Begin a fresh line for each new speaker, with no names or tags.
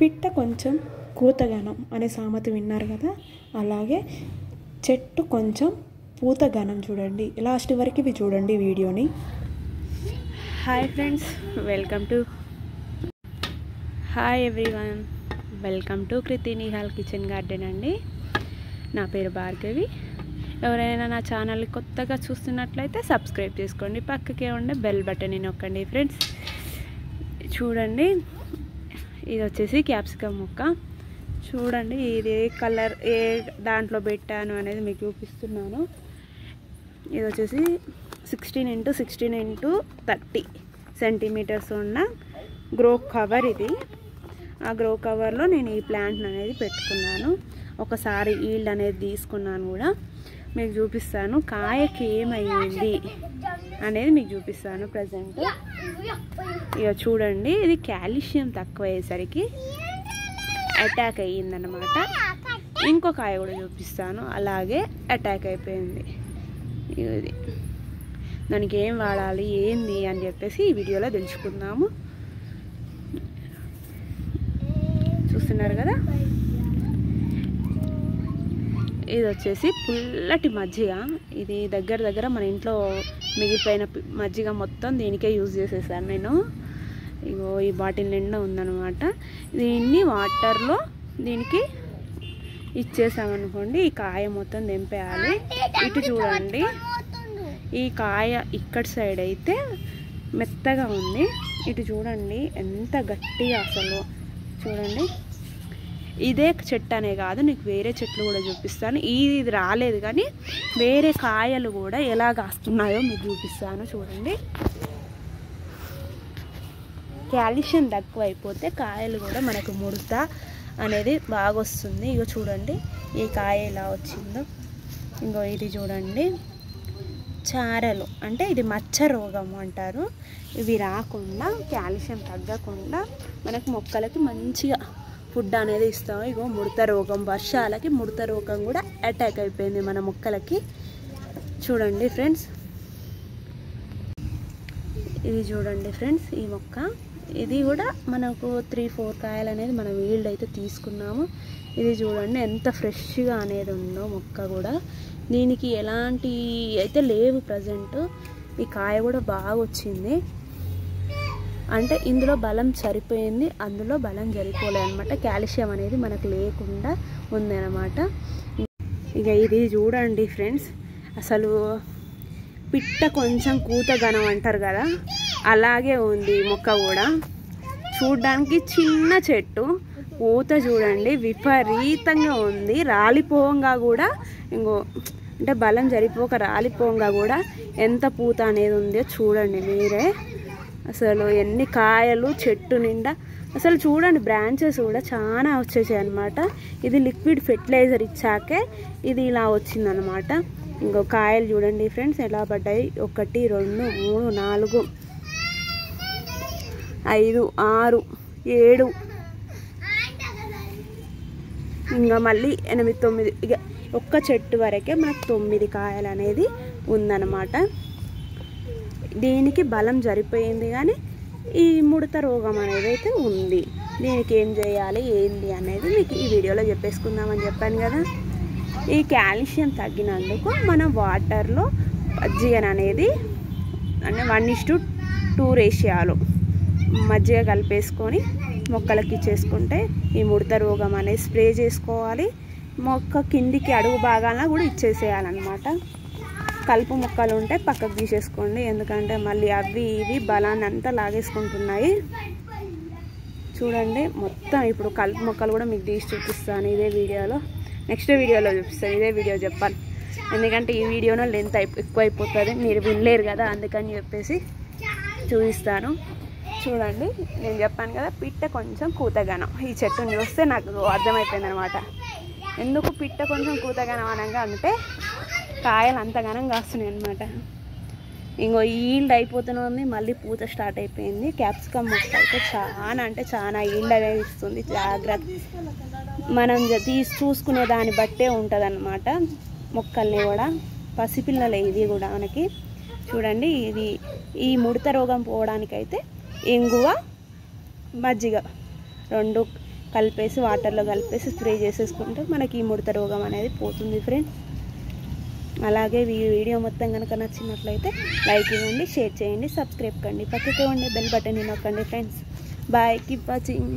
పిట్ట కొంచెం కూతగనం అనే సామెత విన్నారు కదా? అలాగే చెట్టు కొంచెం పూతగనం చూడండి. లాస్ట్ వరకు ఇవి చూడండి వీడియోని.
Hi friends welcome to hi everyone welcome to Kriti Nihal kitchen garden అండి. నా పేరు భార్గవి. ఎవరైనా నా ఛానల్ కొత్తగా చూస్తున్నట్లయితే సబ్స్క్రైబ్ చేసుకోండి. పక్కకే ఉండే బెల్ బటన్ నొక్కండి ఫ్రెండ్స్ చూడండి ఇది వచ్చేసి క్యాప్సికమ్ ముక్క. చూడండి ఇది ఏ కలర్ ఏ దాంట్లో పెట్టాను అనేది మీకు చూపిస్తున్నాను. ఇది వచ్చేసి sixteen into sixteen into thirty centimetres ఉన్న గ్రో కవర్ ఇది. ఆ గ్రో కవర్లో నేను ఈ ప్లాంట్ అనేది పెట్టుకున్నాను. ఒకసారి ఈల్డ్ అనేది తీసుకున్నాను కూడా. మీకు చూపిస్తాను. కాయకి ఏమైంది? అనేది మీకు చూపిస్తాను ప్రజెంట్ ఇక చూడండి ఇది కాల్షియం తక్కువ అయ్యేసరికి అటాక్ అయ్యిందనమాట ఇంకో కాయ కూడా చూపిస్తాను అలాగే అటాక్ అయిపోయింది. ఇది. దానికి ఏం వాడాలి ఏంది అని చెప్పేసి ఈ వీడియోలో తెలుసుకుందాము. చూస్తున్నారు కదా? ఇది వచ్చేసి పుల్లటి మజ్జిగ. ఇది దగ్గర దగ్గర మన ఇంట్లో మిగిలిపోయిన మజ్జిగ మొత్తం దీనికే యూజ్ చేసేసాను నేను. ఇగో ఈ బాటిల్ నిండా ఉందనమాట దీన్ని వాటర్లో దీనికి ఇచ్చేసామనుకోండి ఈ కాయ మొత్తం దింపేయాలి. ఇటు చూడండి. ఈ కాయ ఇక్కడ సైడ్ అయితే మెత్తగా ఉంది. ఇటు చూడండి ఎంత గట్టిగా అసలు. చూడండి. ఇదే చెట్టు అనే కాదు నీకు వేరే చెట్లు కూడా చూపిస్తాను. ఇది ఇది రాలేదు కానీ వేరే కాయలు కూడా ఎలా కాస్తున్నాయో మీకు చూపిస్తాను చూడండి. కాల్షియం తక్కువ అయిపోతే కాయలు కూడా మనకు ముడత అనేది బాగా వస్తుంది ఇగో చూడండి ఈ కాయ ఎలా వచ్చిందో. ఇంకో ఇది చూడండి. చారలు అంటే ఇది మచ్చ రోగం అంటారు. ఇవి రాకుండా కాల్షియం తగ్గకుండా మనకు మొక్కలకి మంచిగా ఫుడ్ అనేది ఇస్తాము ఇగో ముడత రోగం వర్షాలకి ముడత రోగం కూడా అటాక్ అయిపోయింది మన మొక్కలకి. చూడండి ఫ్రెండ్స్ ఇది చూడండి ఫ్రెండ్స్ ఈ మొక్క. ఇది కూడా మనకు త్రీ ఫోర్ కాయలు అనేది మనం వీల్డ్ అయితే తీసుకున్నాము. ఇది చూడండి ఎంత ఫ్రెష్గా అనేది ఉందో మొక్క కూడా. దీనికి ఎలాంటి అయితే లేవు ప్రజెంట్ ఈ కాయ కూడా బాగా వచ్చింది అంటే ఇందులో బలం సరిపోయింది అందులో బలం సరిపోలేదు అనమాట కాల్షియం అనేది మనకు లేకుండా ఉందన్నమాట. ఇక ఇది చూడండి ఫ్రెండ్స్. అసలు పిట్ట కొంచెం కూతగనం అంటారు కదా అలాగే ఉంది ఈ మొక్క కూడా. చూడడానికి చిన్న చెట్టు పూత చూడండి విపరీతంగా ఉంది. రాలిపోవంగా కూడా ఇంకో అంటే బలం సరిపోక రాలిపోంగా కూడా ఎంత పూత అనేది ఉందో చూడండి మీరే. అసలు ఎన్ని కాయలు చెట్టు నిండా. అసలు చూడండి బ్రాంచెస్ కూడా చాలా వచ్చేసాయి అనమాట ఇది లిక్విడ్ ఫెర్టిలైజర్ ఇచ్చాకే ఇది ఇలా వచ్చిందనమాట ఇంకో కాయలు చూడండి ఫ్రెండ్స్ ఎలా పడ్డాయి? ఒకటి రెండు మూడు నాలుగు ఐదు ఆరు ఏడు. ఇంకా మళ్ళీ ఎనిమిది తొమ్మిది. ఇక ఒక్క చెట్టు వరకే మనకు తొమ్మిది కాయలు అనేది ఉందన్నమాట. దీనికి బలం జరిపోయింది కానీ ఈ ముడత రోగం అనేది అయితే ఉంది. దీనికి ఏం చేయాలి ఏంటి అనేది మీకు ఈ వీడియోలో చెప్పేసుకుందామని చెప్పాను కదా. ఈ కాల్షియం తగ్గినందుకు మనం వాటర్లో మజ్జిగన అనేది అంటే వన్ ఇస్ టు టూ రేషియాలు మజ్జిగ కలిపేసుకొని మొక్కలకి ఇచ్చేసుకుంటే ఈ ముడత రోగం అనేది స్ప్రే చేసుకోవాలి. మొక్క కిందికి అడుగు భాగాన కూడా ఇచ్చేసేయాలన్నమాట. కలుపు మొక్కలు ఉంటే పక్కకు తీసేసుకోండి. ఎందుకంటే మళ్ళీ అవి ఇవి బలాన్ని అంతా లాగేసుకుంటున్నాయి. చూడండి మొత్తం ఇప్పుడు కలుపు మొక్కలు కూడా మీకు తీసి చూపిస్తాను ఇదే వీడియోలో. నెక్స్ట్ వీడియోలో చూపిస్తాను ఇదే వీడియో చెప్పాలి. ఎందుకంటే ఈ వీడియోలో లెంత్ అయిపో ఎక్కువ అయిపోతుంది మీరు వినలేరు కదా అందుకని చెప్పేసి చూపిస్తాను. చూడండి నేను చెప్పాను కదా పిట్ట కొంచెం కూతగానం. ఈ చెట్టుని చూస్తే నాకు అర్థమైపోయింది అనమాట ఎందుకు పిట్ట కొంచెం కూతగానం అనగా అంటే కాయలు అంత ఘనం కాస్తున్నాయి అనమాట ఇంకో ఈల్డ్ అయిపోతుంది మళ్ళీ పూత స్టార్ట్ అయిపోయింది. క్యాప్సికమ్ మొక్క అయితే చాలా అంటే చాలా ఈల్డ్ అనేది ఇస్తుంది. జాగ్రత్త. మనం తీసి చూసుకునే దాన్ని బట్టే ఉంటుంది అనమాట మొక్కల్ని కూడా. పసిపిల్లలే ఇది కూడా మనకి. చూడండి ఇది ఈ ముడత రోగం పోవడానికైతే ఇంగువ మజ్జిగ రెండు కలిపేసి వాటర్లో కలిపేసి స్ప్రే చేసేసుకుంటే మనకి ఈ ముడత రోగం అనేది పోతుంది ఫ్రెండ్స్. అలాగే ఈ వీడియో మొత్తం కనుక నచ్చినట్లయితే లైక్ ఇవ్వండి షేర్ చేయండి సబ్స్క్రైబ్ కండి. పక్కకే ఉండే బెల్ బటన్ నొక్కండి ఫ్రెండ్స్. Bye keep watching